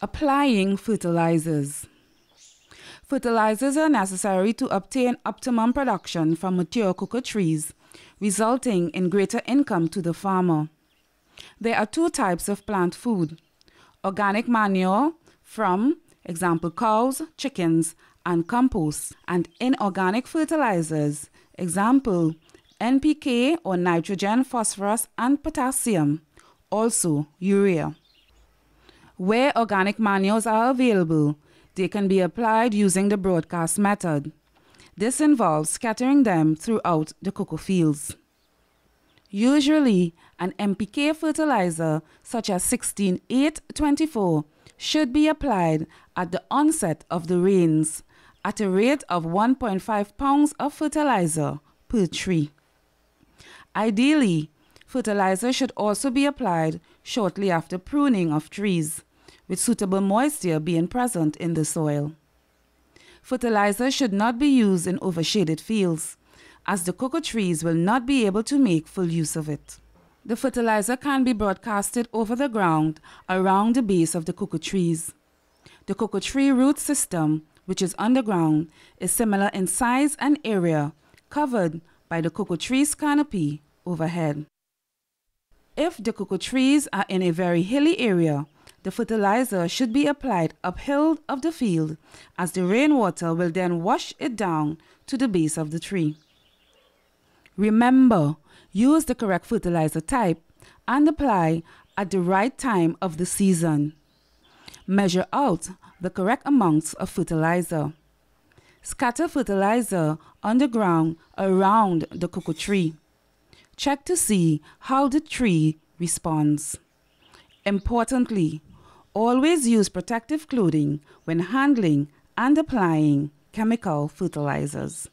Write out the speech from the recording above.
Applying fertilizers. Fertilizers are necessary to obtain optimum production from mature cocoa trees, resulting in greater income to the farmer. There are two types of plant food organic manure from, example, cows, chickens, and compost, and inorganic fertilizers, example, NPK or nitrogen, phosphorus, and potassium, also urea. Where organic manures are available, they can be applied using the broadcast method. This involves scattering them throughout the cocoa fields. Usually, an NPK fertilizer such as 16824 should be applied at the onset of the rains at a rate of 1.5 pounds of fertilizer per tree. Ideally, fertilizer should also be applied shortly after pruning of trees with suitable moisture being present in the soil. Fertilizer should not be used in overshaded fields, as the cocoa trees will not be able to make full use of it. The fertilizer can be broadcasted over the ground around the base of the cocoa trees. The cocoa tree root system, which is underground, is similar in size and area, covered by the cocoa tree's canopy overhead. If the cocoa trees are in a very hilly area, the fertilizer should be applied uphill of the field as the rainwater will then wash it down to the base of the tree. Remember, use the correct fertilizer type and apply at the right time of the season. Measure out the correct amounts of fertilizer. Scatter fertilizer on the ground around the cocoa tree. Check to see how the tree responds. Importantly, Always use protective clothing when handling and applying chemical fertilizers.